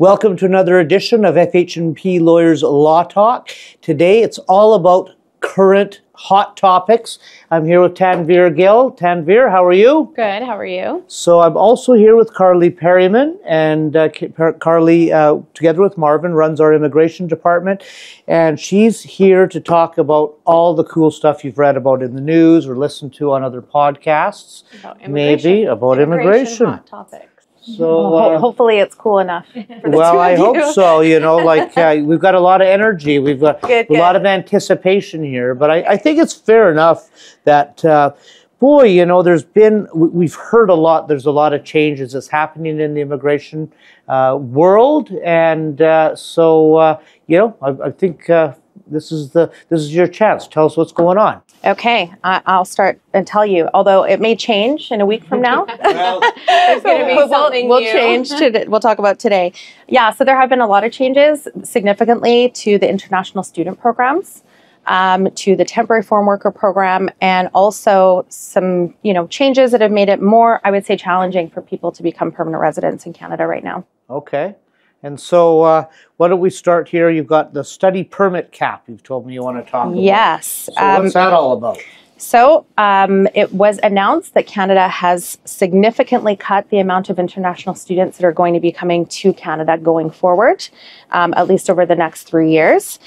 Welcome to another edition of FH&P Lawyers Law Talk. Today it's all about current hot topics. I'm here with Tanveer Gill. Tanveer, how are you? Good. How are you? So I'm also here with Carly Perryman, and uh, Carly, uh, together with Marvin, runs our immigration department, and she's here to talk about all the cool stuff you've read about in the news or listened to on other podcasts, about immigration. maybe about immigration. immigration. Hot topics. So uh, hopefully it's cool enough. Well, I hope you. so. You know, like uh, we've got a lot of energy. We've got Good, a lot of anticipation here. But I, I think it's fair enough that, uh, boy, you know, there's been, we- we've heard a lot. There's a lot of changes that's happening in the immigration uh, world. And uh, so, uh, you know, I, I think uh, this is the this is your chance. Tell us what's going on. Okay, I, I'll start and tell you. Although it may change in a week from now. There's going to be we'll, something we'll new. change to we'll talk about today. Yeah, so there have been a lot of changes significantly to the international student programs, um, to the temporary foreign worker program, and also some you know changes that have made it more, I would say, challenging for people to become permanent residents in Canada right now. Okay. And so, uh, why don't we start here? You've got the study permit cap. You've told me you want to talk about. Yes. So um, what's that all about? So um, it was announced that Canada has significantly cut the amount of international students that are going to be coming to Canada going forward, um, at least over the next three years.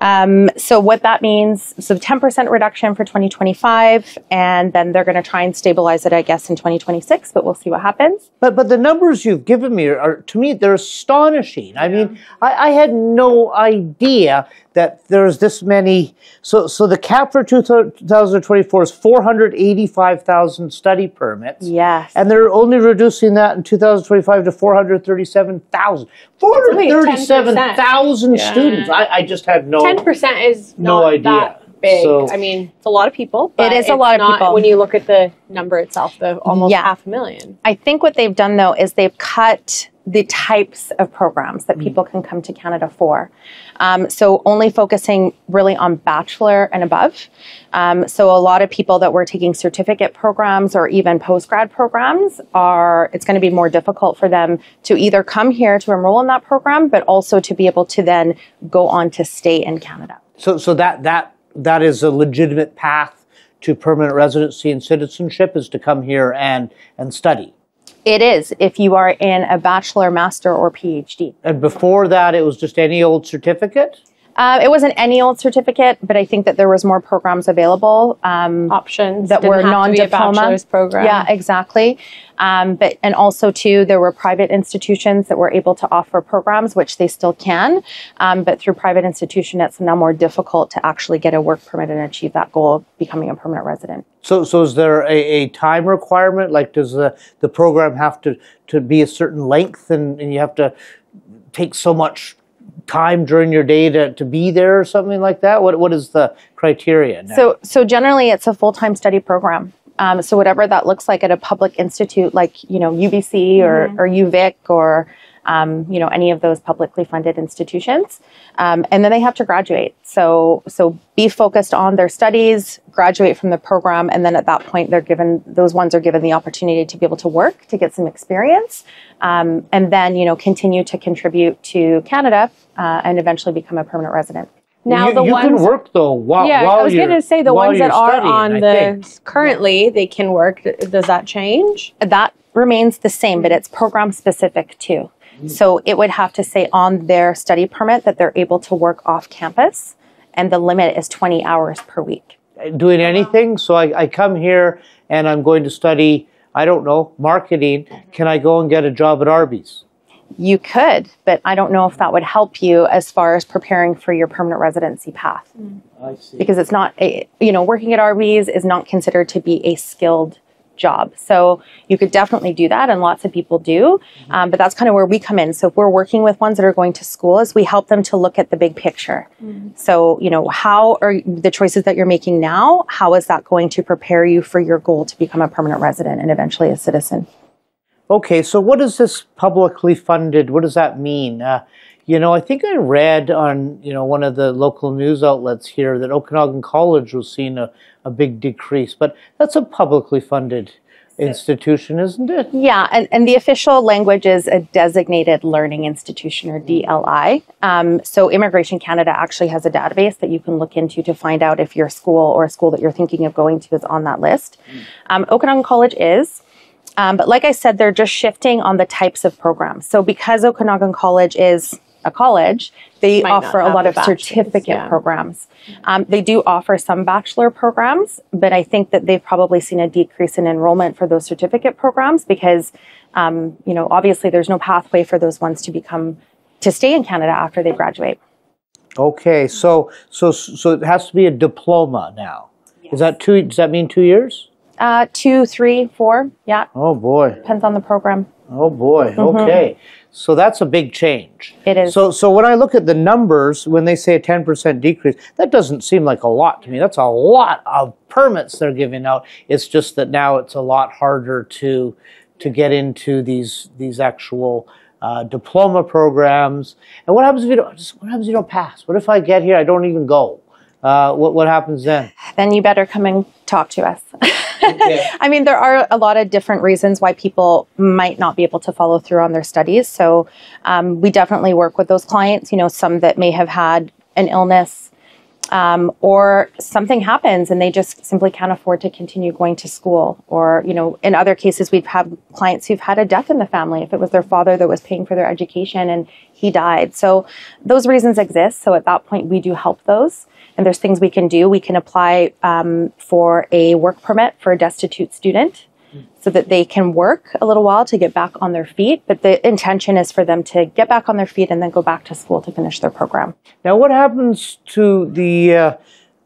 Um, so what that means, so 10% reduction for 2025, and then they're going to try and stabilize it, I guess, in 2026, but we'll see what happens. But but the numbers you've given me are, are to me they're astonishing. I mean, I, I had no idea that there's this many. So so the cap for 2024 is 485,000 study permits. Yes. And they're only reducing that in 2025 to 437,000. 437,000 Yeah. students. I, I just have no. Ten percent is No not idea. that big. So- I mean, it's a lot of people. but is a lot of not people. when you look at the number itself. The almost Yeah. half a million. I think what they've done though is they've cut the types of programs that people can come to Canada for. Um, so only focusing really on bachelor and above. Um, so a lot of people that were taking certificate programs or even post grad programs are it's going to be more difficult for them to either come here to enroll in that program, but also to be able to then go on to stay in Canada. So so that that that is a legitimate path to permanent residency and citizenship is to come here and and study. It is if you are in a bachelor, master, or PhD. And before that, it was just any old certificate. Uh, it wasn't any old certificate, but I think that there was more programs available um, Options that Didn't were have to be a non-diploma. bachelor's program. Yeah, exactly. Um, but and also too, there were private institutions that were able to offer programs, which they still can. Um, but through private institution, it's now more difficult to actually get a work permit and achieve that goal of becoming a permanent resident. So, so is there a, a time requirement? Like, does the, the program have to, to be a certain length and, and you have to take so much time during your day to, to be there or something like that? What, what is the criteria? now? So, so generally, it's a full time study program. Um, so whatever that looks like at a public institute, like you know UBC or or UVic or um, you know any of those publicly funded institutions, um, and then they have to graduate. So so be focused on their studies, graduate from the program, and then at that point they're given those ones are given the opportunity to be able to work to get some experience, um, and then you know continue to contribute to Canada uh, and eventually become a permanent resident. Now you, the you ones. can work though while, yeah, while I was you're- going to say the while ones that you're are studying, on I the think. currently they can work. Does that change? that remains the same, but it's program specific too. So it would have to say on their study permit that they're able to work off campus, and the limit is 20 hours per week. Uh, doing anything. So I, I come here and I'm going to study, I don't know, marketing. Can I go and get a job at Arby's? You could, but I don't know if that would help you as far as preparing for your permanent residency path mm. I see. because it's not a, you know, working at Arby's is not considered to be a skilled job. So you could definitely do that, and lots of people do. Um, but that's kind of where we come in. So if we're working with ones that are going to school, is we help them to look at the big picture. So you know, how are the choices that you're making now? How is that going to prepare you for your goal to become a permanent resident and eventually a citizen? Okay, so what is this publicly funded? What does that mean? Uh, you know, I think I read on you know one of the local news outlets here that Okanagan College was seeing a, a big decrease, but that's a publicly funded institution, isn't it? Yeah, and, and the official language is a designated learning institution or DLI. Um, so Immigration Canada actually has a database that you can look into to find out if your school or a school that you're thinking of going to is on that list. Um, Okanagan College is. Um, but like I said, they're just shifting on the types of programs. So because Okanagan College is a college, they Might offer a lot of bachelor's, certificate yeah. programs. Um, they do offer some bachelor programs, but I think that they've probably seen a decrease in enrollment for those certificate programs because, um, you know, obviously there's no pathway for those ones to become to stay in Canada after they graduate. Okay, so so so it has to be a diploma now. Is that two? Does that mean two years? Uh, two, three, four, yeah, Oh boy. depends on the program. Oh boy. Okay. So that's a big change. It is. So so when I look at the numbers, when they say a ten percent decrease, that doesn't seem like a lot to me. That's a lot of permits they're giving out. It's just that now it's a lot harder to to get into these these actual uh, diploma programs. And what happens if you don't? just What happens if you don't pass? What if I get here? I don't even go. Uh, what what happens then? Then you better come and talk to us. I mean, there are a lot of different reasons why people might not be able to follow through on their studies. So um, we definitely work with those clients. You know, some that may have had an illness um, or something happens and they just simply can't afford to continue going to school. Or, you know, in other cases, we've had clients who've had a death in the family. If it was their father that was paying for their education and he died. So those reasons exist. So at that point, we do help those. And there's things we can do. We can apply um, for a work permit for a destitute student so that they can work a little while to get back on their feet. But the intention is for them to get back on their feet and then go back to school to finish their program. Now, what happens to the uh,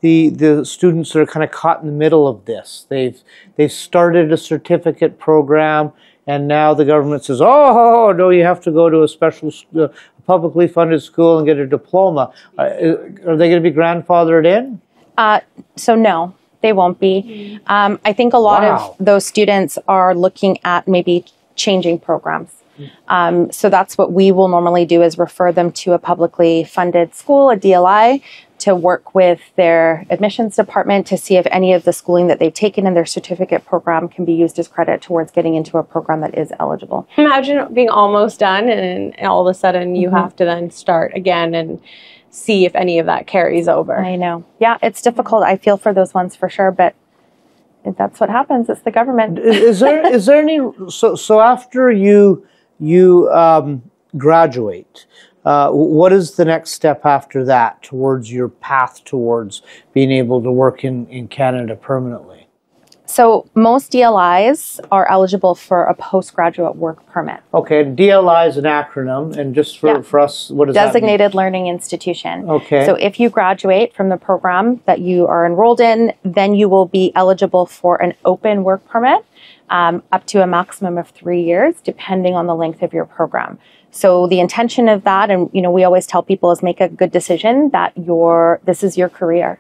the the students that are kind of caught in the middle of this? They've they've started a certificate program, and now the government says, "Oh no, you have to go to a special uh, publicly funded school and get a diploma." Uh, are they going to be grandfathered in? Uh, so no, they won't be. Um, I think a lot Wow. of those students are looking at maybe changing programs. Um, so that's what we will normally do is refer them to a publicly funded school, a DLI, to work with their admissions department to see if any of the schooling that they've taken in their certificate program can be used as credit towards getting into a program that is eligible. Imagine being almost done and all of a sudden you Mm-hmm. have to then start again and see if any of that carries over. I know. Yeah, it's difficult. I feel for those ones for sure, but that's what happens. It's the government. is, is there is there any so so after you you um, graduate uh, what is the next step after that towards your path towards being able to work in, in Canada permanently? So most DLIs are eligible for a postgraduate work permit. Okay, DLI is an acronym, and just for, Yeah. for us, what mean? Designated Learning Institution. Okay. So if you graduate from the program that you are enrolled in, then you will be eligible for an open work permit um, up to a maximum of three years, depending on the length of your program. So the intention of that, and you know, we always tell people is make a good decision that your this is your career.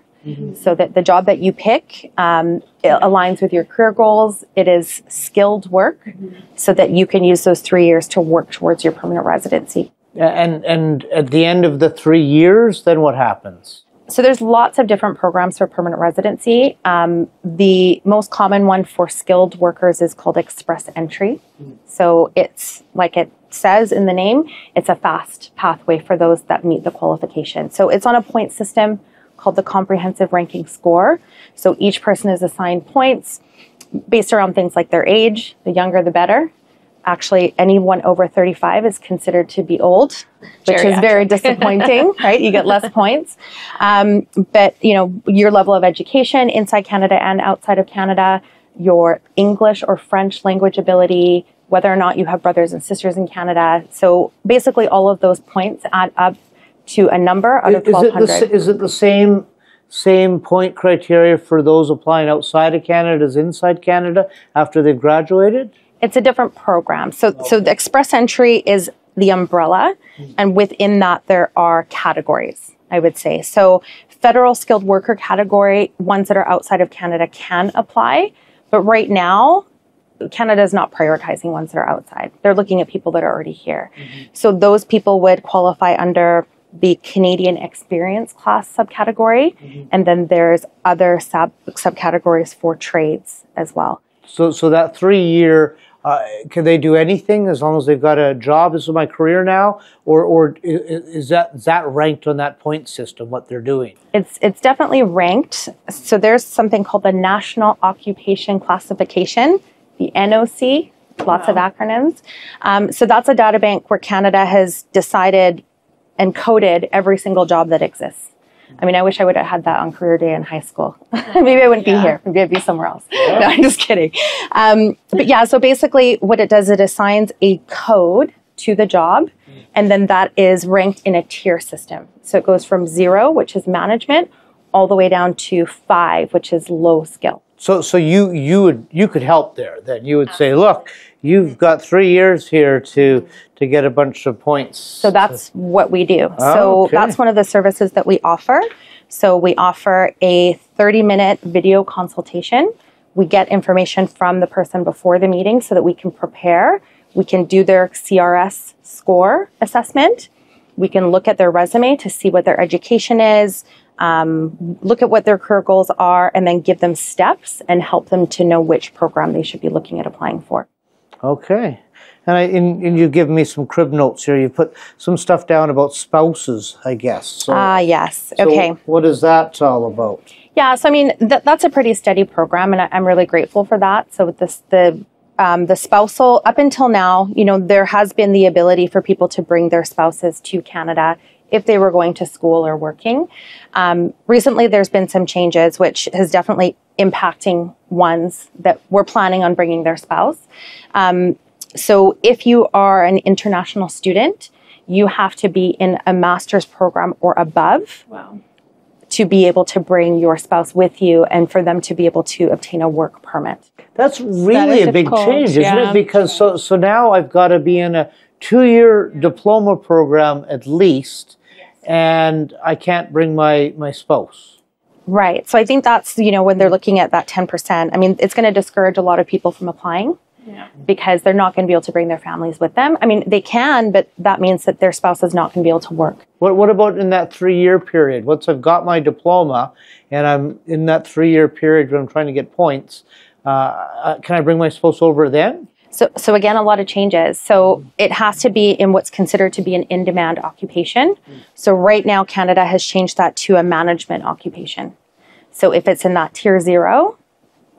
So that the job that you pick um, it aligns with your career goals. It is skilled work, so that you can use those three years to work towards your permanent residency. And and at the end of the three years, then what happens? So there's lots of different programs for permanent residency. Um, the most common one for skilled workers is called Express Entry. So it's like it says in the name, it's a fast pathway for those that meet the qualification. So it's on a point system called the Comprehensive Ranking Score. So each person is assigned points based around things like their age. The younger, the better. Actually, anyone over 35 is considered to be old, which is very disappointing, right? You get less points. Um, but, you know, your level of education inside Canada and outside of Canada, your English or French language ability, whether or not you have brothers and sisters in Canada. So basically, all of those points add up to a number out of Is it, the, 1,200. is it the same same point criteria for those applying outside of Canada as inside Canada after they've graduated? It's a different program. So, so the Express Entry is the umbrella, hmm. and within that there are categories. I would say so. Federal skilled worker category, ones that are outside of Canada can apply, but right now. Canada is not prioritizing ones that are outside. They're looking at people that are already here. Mm-hmm. So those people would qualify under the Canadian experience class subcategory, and then there's other sub subcategories for trades as well. So, so that three year, uh, can they do anything as long as they've got a job? This is my career now, or or is that is that ranked on that point system? What they're doing? It's it's definitely ranked. So there's something called the National Occupation Classification, the NOC. Lots of acronyms. Um, so that's a data bank where Canada has decided and coded every single job that exists. I mean, I wish I would have had that on career day in high school. Maybe I wouldn't be here. Maybe I'd be somewhere else. No, I'm just kidding. Um, but yeah, so basically, what it does, it assigns a code to the job, and then that is ranked in a tier system. So it goes from zero, which is management, all the way down to five, which is low skill. So, so you you would you could help there. Then you would say, look, you've got three years here to to get a bunch of points. So that's what we do. Oh, so okay. that's one of the services that we offer. So we offer a 30 minute video consultation. We get information from the person before the meeting so that we can prepare. We can do their CRS score assessment. We can look at their resume to see what their education is, um, look at what their career goals are, and then give them steps and help them to know which program they should be looking at applying for. Okay. And, I, and, and you give me some crib notes here. You put some stuff down about spouses, I guess. So, Ah, yes. so Okay. what is that all about? Yeah, so I mean th- that's a pretty steady program, and I- I'm really grateful for that. So with this, the um, the spousal up until now, you know, there has been the ability for people to bring their spouses to Canada if they were going to school or working. Um, recently, there's been some changes, which has definitely impacting ones that were planning on bringing their spouse. Um, so if you are an international student, you have to be in a master's program or above Wow. to be able to bring your spouse with you and for them to be able to obtain a work permit. That's really is a big change, isn't yeah. it? Because so so now I've got to be in a two-year diploma program at least, and I can't bring my my spouse. Right. So I think that's, you know, when they're looking at that 10%, I mean, it's going to discourage a lot of people from applying Yeah. because they're not going to be able to bring their families with them. I mean, they can, but that means that their spouse is not going to be able to work. What what about in that three-year period? Once I've got my diploma and I'm in that three-year period when I'm trying to get points, uh, uh, can I bring my spouse over then? So, so again, a lot of changes. So it has to be in what's considered to be an in-demand occupation. So right now, Canada has changed that to a management occupation. So if it's in that tier zero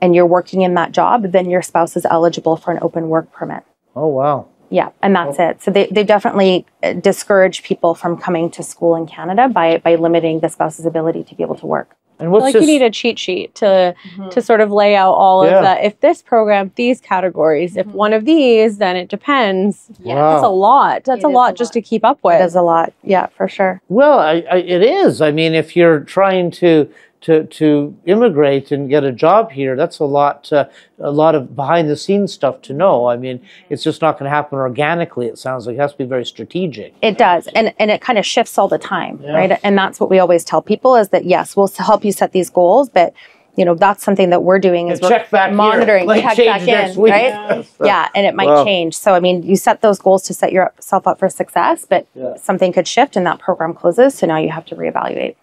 and you're working in that job, then your spouse is eligible for an open work permit. Oh wow. Yeah, and that's it. So they, they definitely uh, discourage people from coming to school in Canada by, by limiting the spouse's ability to be able to work. And what's like this? you need a cheat sheet to mm-hmm. to sort of lay out all Yeah. of that. If this program, these categories, if mm-hmm. one of these, then it depends. Wow. That's a lot. That's It a lot a just lot. to keep up with. It is a lot. Yeah, for sure. Well, I, I, it is. I mean, if you're trying to to to immigrate and get a job here, that's a lot uh, a lot of behind the scenes stuff to know. I mean, it's just not going to happen organically. It sounds like it has to be very strategic. It does, and and it kind of shifts all the time, Yeah. right? And that's what we always tell people is that yes, we'll help you set these goals, but you know that's something that we're doing is And we're check back here. monitoring, Might check back in, week. right? Yes. Yeah, and it might Wow. change. So I mean, you set those goals to set yourself up for success, but Yeah. something could shift and that program closes, so now you have to reevaluate.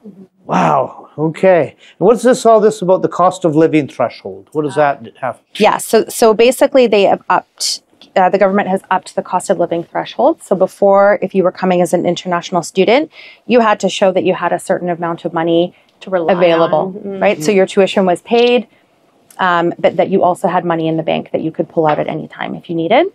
Wow. Okay. And what's this? All this about the cost of living threshold? What does that have? Yeah, so so basically they have upped uh, the government has upped the cost of living threshold. So before, if you were coming as an international student, you had to show that you had a certain amount of money to rely available, on. right? So your tuition was paid, um, but that you also had money in the bank that you could pull out at any time if you needed.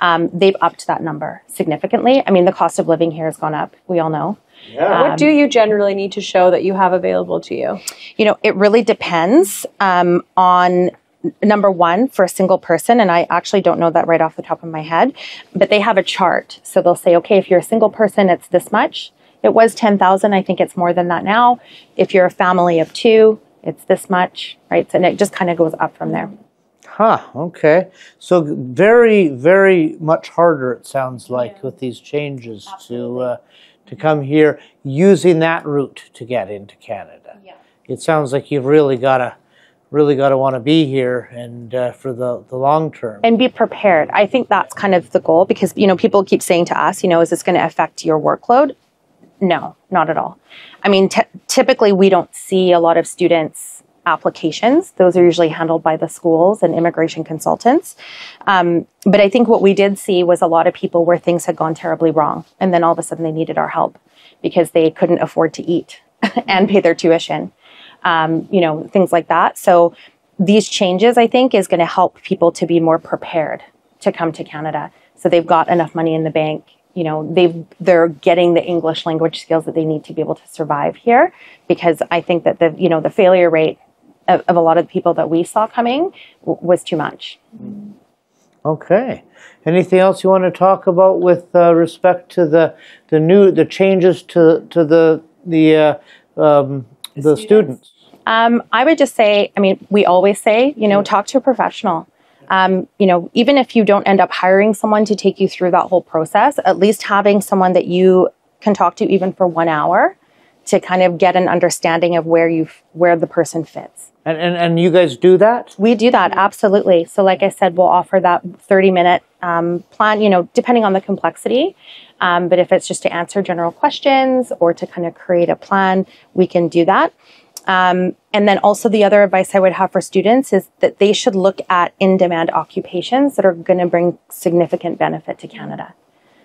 Um, they've upped that number significantly. I mean, the cost of living here has gone up. We all know. Yeah. What do you generally need to show that you have available to you? You know, it really depends um, on number one for a single person, and I actually don't know that right off the top of my head, but they have a chart. So they'll say, okay, if you're a single person, it's this much. It was 10,000. I think it's more than that now. If you're a family of two, it's this much, right? So, and it just kind of goes up from there. Huh. Okay. So very, very much harder. It sounds like with these changes to uh, to come here using that route to get into Canada. Yeah. It sounds like you've really got to really got to want to be here and uh, for the the long term. and be prepared. I think that's kind of the goal because you know people keep saying to us, you know, is this going to affect your workload? No, not at all. I mean, t- typically we don't see a lot of students applications. Those are usually handled by the schools and immigration consultants. Um, but I think what we did see was a lot of people where things had gone terribly wrong, and then all of a sudden they needed our help because they couldn't afford to eat and pay their tuition, um, you know, things like that. So these changes, I think, is going to help people to be more prepared to come to Canada. So they've got enough money in the bank. You know, they've they're getting the English language skills that they need to be able to survive here. Because I think that the you know the failure rate of, of a lot of the people that we saw coming w- was too much. Okay. Anything else you want to talk about with uh, respect to the the new the changes to to the the uh, um, the students? Um, I would just say, I mean, we always say, you know, talk to a professional. Um, you know, even if you don't end up hiring someone to take you through that whole process, at least having someone that you can talk to even for one hour to kind of get an understanding of where you where the person fits. And, and and you guys do that? We do that absolutely. So, like I said, we'll offer that thirty minute um, plan. You know, depending on the complexity. Um, but if it's just to answer general questions or to kind of create a plan, we can do that. Um, and then also the other advice I would have for students is that they should look at in-demand occupations that are going to bring significant benefit to Canada.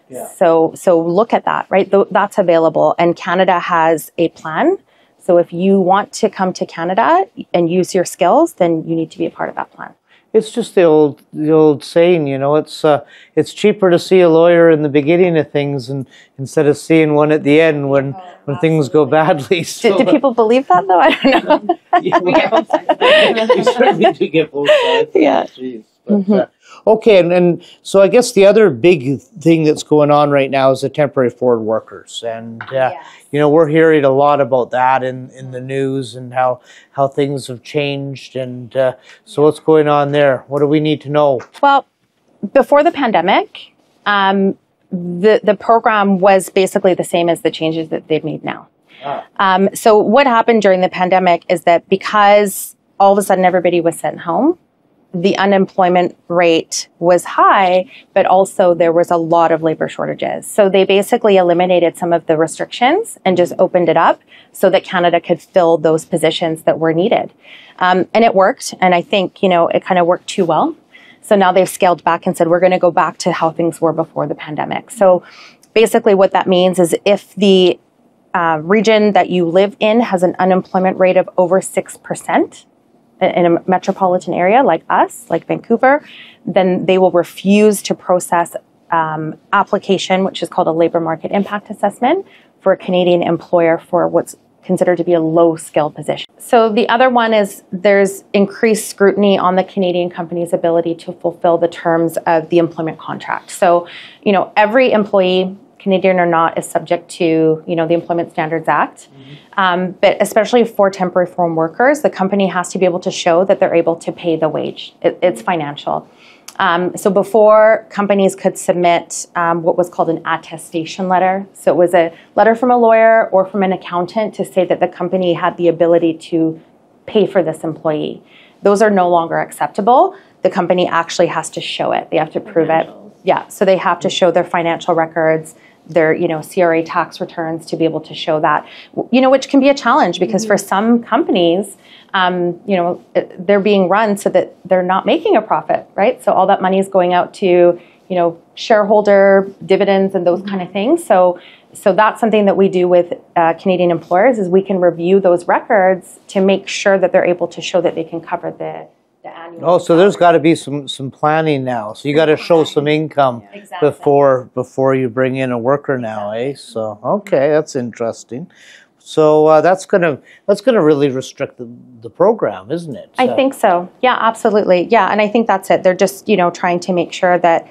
Yeah. So so look at that, right? Th- that's available, and Canada has a plan. So if you want to come to Canada and use your skills, then you need to be a part of that plan. It's just the old the old saying, you know. It's uh, it's cheaper to see a lawyer in the beginning of things, and instead of seeing one at the end when when things go badly. Do, So, do people believe that though? I don't know. Yeah, we get both sides. we certainly do get both sides. Yeah. Jeez. But, uh, okay, and, and so I guess the other big thing that's going on right now is the temporary foreign workers, and uh, Yes. you know we're hearing a lot about that in, in the news and how how things have changed, and uh, so what's going on there? What do we need to know? Well, before the pandemic, um, the the program was basically the same as the changes that they've made now. Um, so what happened during the pandemic is that because all of a sudden everybody was sent home, the unemployment rate was high, but also there was a lot of labor shortages. So they basically eliminated some of the restrictions and just opened it up so that Canada could fill those positions that were needed. Um, and it worked. And I think, you know, it kind of worked too well. So now they've scaled back and said, we're going to go back to how things were before the pandemic. So basically, what that means is if the uh, region that you live in has an unemployment rate of over 6% in a metropolitan area like us, like Vancouver, then they will refuse to process um, application, which is called a labor market impact assessment, for a Canadian employer for what's considered to be a low skill position. So the other one is there's increased scrutiny on the Canadian company's ability to fulfill the terms of the employment contract. So, you know, every employee Canadian or not, is subject to you know the Employment Standards Act. Um, but especially for temporary foreign workers, the company has to be able to show that they're able to pay the wage. It, it's financial. Um, so before companies could submit um, what was called an attestation letter, so it was a letter from a lawyer or from an accountant to say that the company had the ability to pay for this employee. Those are no longer acceptable. The company actually has to show it. They have to prove it. Yeah, so they have to show their financial records, their you know CRA tax returns to be able to show that. You know, which can be a challenge because for some companies, um, you know, they're being run so that they're not making a profit, right? So all that money is going out to you know shareholder dividends and those kind of things. So so that's something that we do with uh, Canadian employers is we can review those records to make sure that they're able to show that they can cover the the annual. Oh, so there's got to be some some planning now. So you got to show some income Exactly. before before you bring in a worker now, eh? So okay, that's interesting. So uh, that's gonna that's gonna really restrict the, the program, isn't it? I So- think so. Yeah, absolutely. Yeah, and I think that's it. They're just, you know, trying to make sure that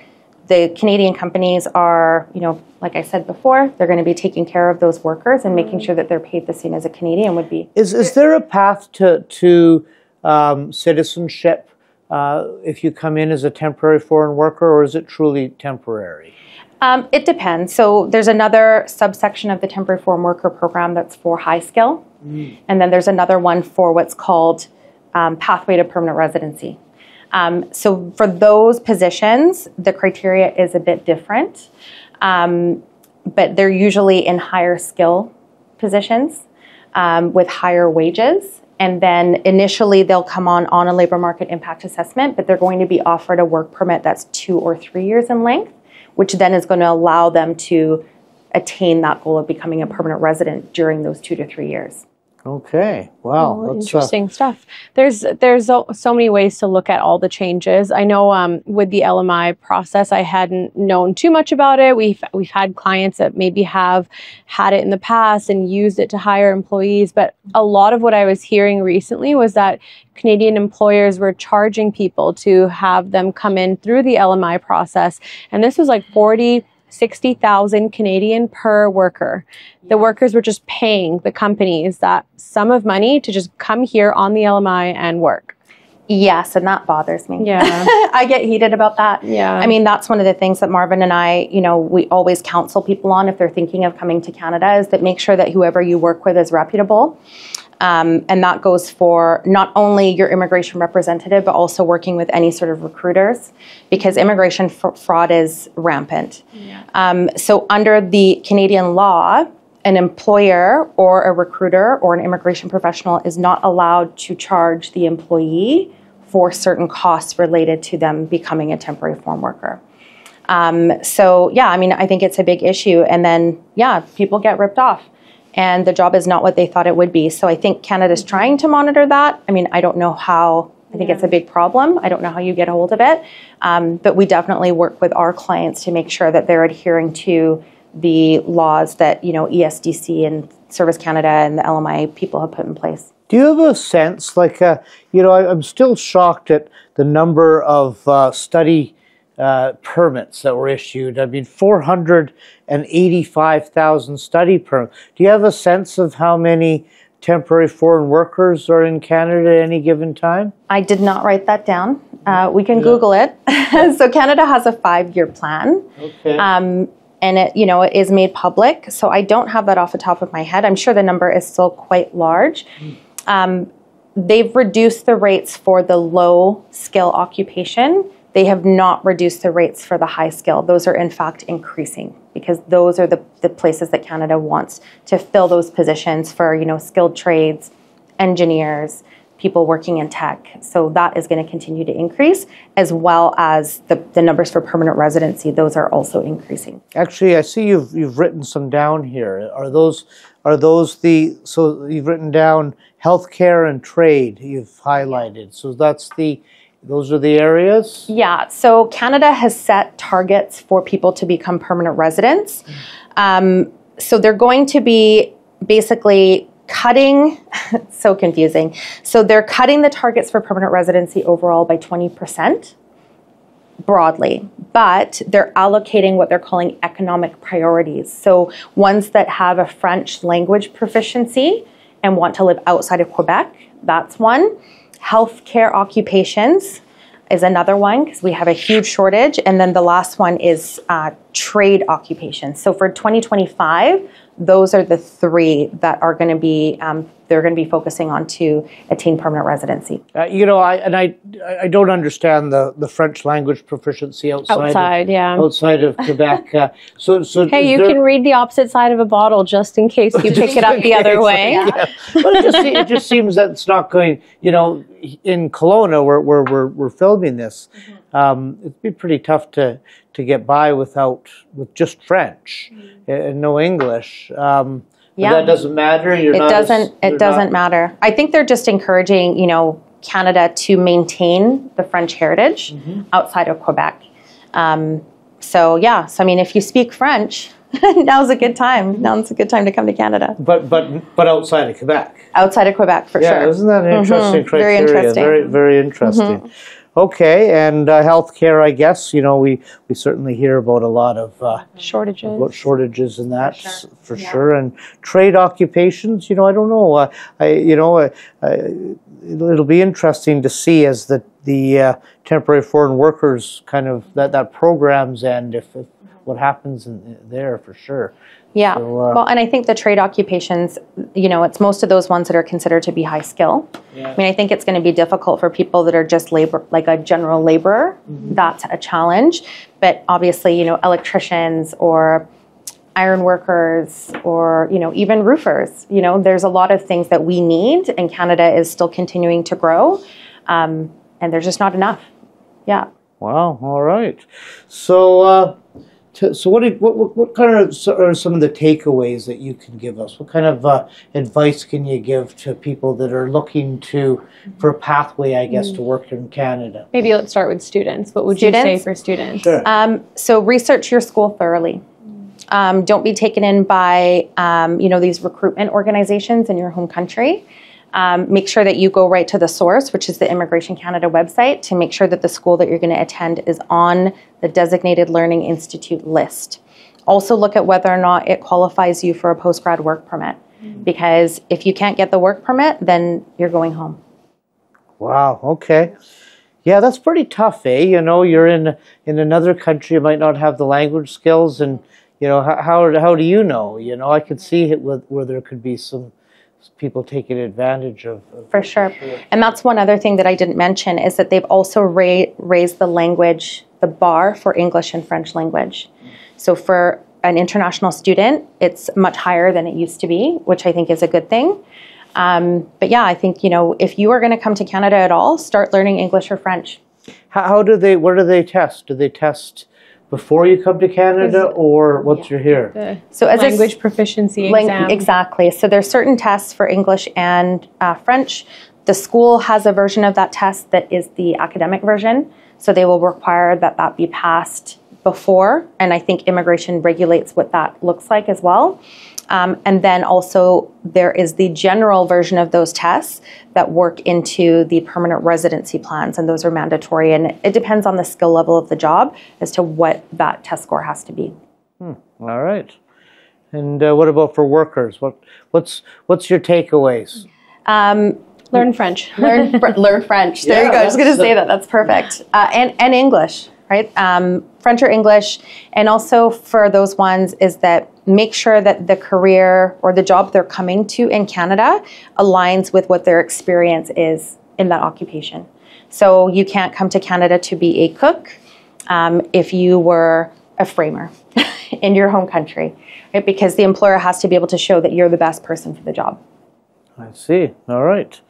the Canadian companies are, you know, like I said before, they're going to be taking care of those workers and making sure that they're paid the same as a Canadian would be. Is is there a path to to um, citizenship uh, if you come in as a temporary foreign worker, or is it truly temporary? Um, it depends. So there's another subsection of the temporary foreign worker program that's for high skill, and then there's another one for what's called um, pathway to permanent residency. Um, so for those positions, the criteria is a bit different, um, but they're usually in higher skill positions um, with higher wages and then initially they'll come on on a labor market impact assessment, but they're going to be offered a work permit that's two or three years in length, which then is going to allow them to attain that goal of becoming a permanent resident during those two to three years. Okay. Wow. Well, uh, interesting stuff. There's there's so, so many ways to look at all the changes. I know um, with the LMI process, I hadn't known too much about it. We've we've had clients that maybe have had it in the past and used it to hire employees, but a lot of what I was hearing recently was that Canadian employers were charging people to have them come in through the LMI process, and this was like forty 60,000 Canadian per worker. The workers were just paying the companies that sum of money to just come here on the LMI and work. Yes, and that bothers me. Yeah. I get heated about that. Yeah. I mean, that's one of the things that Marvin and I, you know, we always counsel people on if they're thinking of coming to Canada is that make sure that whoever you work with is reputable. Um, and that goes for not only your immigration representative, but also working with any sort of recruiters, because immigration f- fraud is rampant. Um, so, under the Canadian law, an employer or a recruiter or an immigration professional is not allowed to charge the employee for certain costs related to them becoming a temporary form worker. Um, so, yeah, I mean, I think it's a big issue. And then, yeah, people get ripped off and the job is not what they thought it would be. So I think Canada's trying to monitor that. I mean, I don't know how. I think it's a big problem. I don't know how you get a hold of it, um, but we definitely work with our clients to make sure that they're adhering to the laws that you know ESDC and Service Canada and the LMI people have put in place. Do you have a sense, like, uh, you know, I, I'm still shocked at the number of uh, study uh, permits that were issued. I mean, 485,000 study permits. Do you have a sense of how many temporary foreign workers are in Canada at any given time? I did not write that down. Uh, we can Google it. so Canada has a five-year plan. Okay. um, and it you know it is made public so i don't have that off the top of my head i'm sure the number is still quite large um, they've reduced the rates for the low skill occupation they have not reduced the rates for the high skill those are in fact increasing because those are the, the places that canada wants to fill those positions for you know skilled trades engineers people working in tech. So that is going to continue to increase, as well as the, the numbers for permanent residency. Those are also increasing. Actually, I see you've you've written some down here. Are those are those the so you've written down healthcare and trade? You've highlighted. So that's the those are the areas. Yeah, so Canada has set targets for people to become permanent residents. Um, so they're going to be basically cutting, so confusing. So they're cutting the targets for permanent residency overall by 20% broadly, but they're allocating what they're calling economic priorities. So ones that have a French language proficiency and want to live outside of Quebec, that's one. Healthcare occupations is another one because we have a huge shortage. And then the last one is uh, trade occupations. So for 2025, those are the three that are going to be um, they're going to be focusing on to attain permanent residency. Uh, you know, I and I I don't understand the, the French language proficiency outside Outside, of, yeah. outside of Quebec. Uh, so so Hey, you there- can read the opposite side of a bottle just in case you pick it up the other way. Yeah. But it just, it just seems that it's not going, you know, in Kelowna where, where we're, we're filming this, Mm-hmm. Um, it'd be pretty tough to, to get by without, with just French and no English. Um, but Mm-hmm. Yeah. that doesn't matter. You're It not doesn't you're it doesn't not- matter. I think they're just encouraging, you know, Canada to maintain the French heritage outside of Quebec. Um, so yeah, so I mean if you speak French, now's a good time. Now's a good time to come to Canada. But, but, but outside of Quebec. Outside of Quebec for Yeah, sure. isn't that an interesting Mhm. Very interesting. Mm-hmm. Very, very interesting. Okay, and uh, healthcare, I guess, you know, we, we certainly hear about a lot of uh, Shortages. about shortages in that sure. s- for sure. And trade occupations, you know, I don't know. Uh, I, you know, uh, uh, it'll, it'll be interesting to see as the the uh, temporary foreign workers kind of that that programs end if, if what happens in there for sure. Yeah. So, uh, well, and I think the trade occupations, you know, it's most of those ones that are considered to be high skill. I mean, I think it's going to be difficult for people that are just labor, like a general laborer. Mm-hmm. That's a challenge. But obviously, you know, electricians or iron workers or you know even roofers. You know, there's a lot of things that we need, and Canada is still continuing to grow, um, and there's just not enough. Yeah. Wow. All right. So, uh, to, so what, did, what, what, what kind of are some of the takeaways that you can give us? What kind of uh, advice can you give to people that are looking to for a pathway, I guess, to work in Canada? Maybe let's start with students. What would you say for students? Sure. Um, so research your school thoroughly. Um, don't be taken in by um, you know these recruitment organizations in your home country. Um, make sure that you go right to the source, which is the Immigration Canada website, to make sure that the school that you're going to attend is on the Designated Learning Institute list. Also, look at whether or not it qualifies you for a postgrad work permit, because if you can't get the work permit, then you're going home. Wow. Okay. Yeah, that's pretty tough, eh? You know, you're in in another country, you might not have the language skills, and you know how how, how do you know? You know, I could see it with, where there could be some people taking advantage of. of For sure. And that's one other thing that I didn't mention is that they've also ra- raised the language, the bar for English and French language. So for an international student, it's much higher than it used to be, which I think is a good thing. Um, but yeah, I think, you know, if you are going to come to Canada at all, start learning English or French. How, how do they? What do they test? Do they test before you come to Canada, or once you're here? The So as a s- language proficiency Lang- exam. Exactly. So there's certain tests for English and uh, French. The school has a version of that test that is the academic version. So they will require that that be passed before, and I think immigration regulates what that looks like as well. Um, and then also there is the general version of those tests that work into the permanent residency plans, and those are mandatory. And it depends on the skill level of the job as to what that test score has to be. All right. And uh, what about for workers? What what's what's your takeaways? Learn French. learn fr- learn French. There you go. I was going to say that. That's perfect. Uh, and and English, right? Um, French or English, and also for those ones is that make sure that the career or the job they're coming to in Canada aligns with what their experience is in that occupation. So you can't come to Canada to be a cook um, if you were a framer in your home country, right? Because the employer has to be able to show that you're the best person for the job. I see. All right.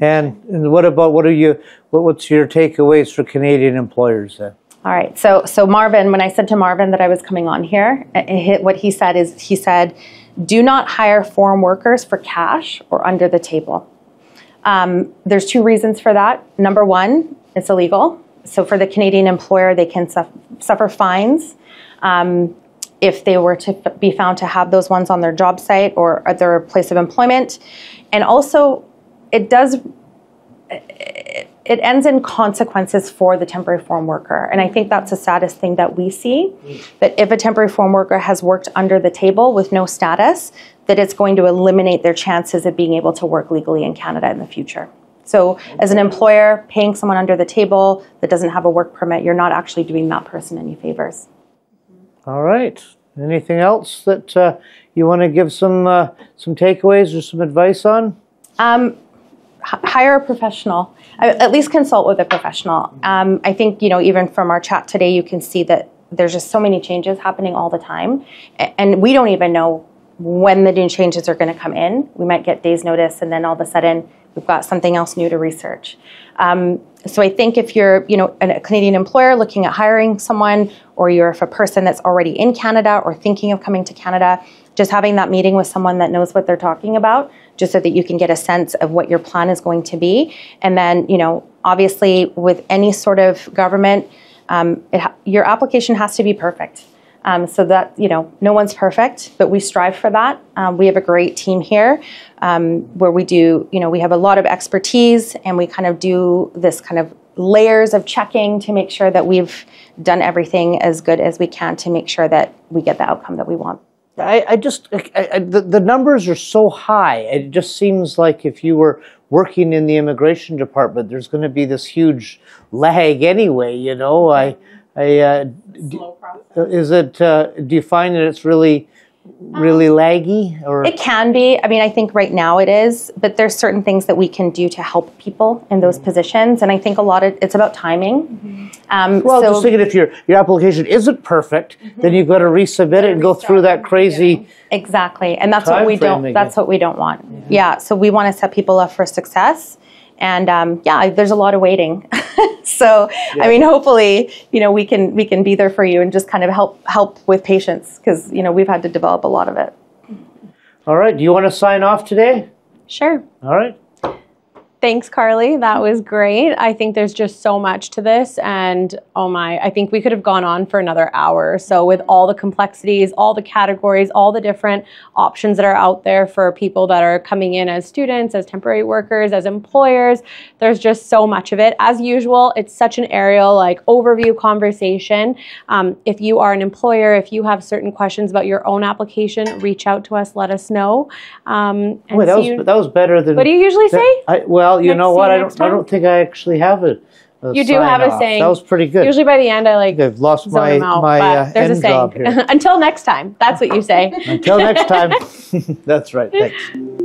And, and what about what are you? What, what's your takeaways for Canadian employers then? All right. So so Marvin, when I said to Marvin that I was coming on here, uh, he- what he said is he said, "Do not hire foreign workers for cash or under the table." Um, there's two reasons for that. Number one, it's illegal. So for the Canadian employer, they can suff- suffer fines um, if they were to be found to have those ones on their job site or at their place of employment, and also it does it ends in consequences for the temporary foreign worker. And I think that's the saddest thing that we see that if a temporary foreign worker has worked under the table with no status, that it's going to eliminate their chances of being able to work legally in Canada in the future. So, as an employer, paying someone under the table that doesn't have a work permit, you're not actually doing that person any favors. All right. Anything else that uh, you want to give some uh, some takeaways or some advice on? h- hire a professional. At least consult with a professional. Um, I think you know, even from our chat today, you can see that there's just so many changes happening all the time, and we don't even know when the new changes are going to come in. We might get days notice, and then all of a sudden we've got something else new to research. Um, so I think if you're, you know, a Canadian employer looking at hiring someone, or you're if a person that's already in Canada or thinking of coming to Canada, just having that meeting with someone that knows what they're talking about, just so that you can get a sense of what your plan is going to be, and then, you know, obviously with any sort of government, um, ha- your application has to be perfect. Um, so that you know, no one's perfect, but we strive for that. Um, we have a great team here, um, where we do, you know, we have a lot of expertise, and we kind of do this kind of layers of checking to make sure that we've done everything as good as we can to make sure that we get the outcome that we want. I, I just I, I, the, the numbers are so high. It just seems like if you were working in the immigration department, there's going to be this huge lag anyway. You know, I I uh, d- is it? Uh, do you find that it's really really um, laggy? Or It can be. I mean, I think right now it is, but there's certain things that we can do to help people in those mm-hmm. positions, and I think a lot of it's about timing. Mm-hmm. Um, well, so just thinking if your your application isn't perfect, mm-hmm. then you've got to resubmit it and go through that crazy. exactly, and that's what we don't. again. That's what we don't want. Yeah. So we want to set people up for success, and um, yeah, there's a lot of waiting. so I mean, hopefully, you know, we can we can be there for you and just kind of help help with patience because you know we've had to develop a lot of it. All right. Do you want to sign off today? Sure. All right. Thanks, Carly. That was great. I think there's just so much to this. And oh my, I think we could have gone on for another hour or so with all the complexities, all the categories, all the different options that are out there for people that are coming in as students, as temporary workers, as employers. There's just so much of it. As usual, it's such an aerial, like overview conversation. Um, if you are an employer, if you have certain questions about your own application, reach out to us, let us know. Um, and Wait, that was that was better than. what do you usually say? I, well, you Next- know what? I don't. I don't think I actually have it. You do have a saying. That was pretty good. Usually by the end, I like I've lost my out. my uh, there's a end job saying. here. Until next time. That's what you say. Until next time. That's right. Thanks.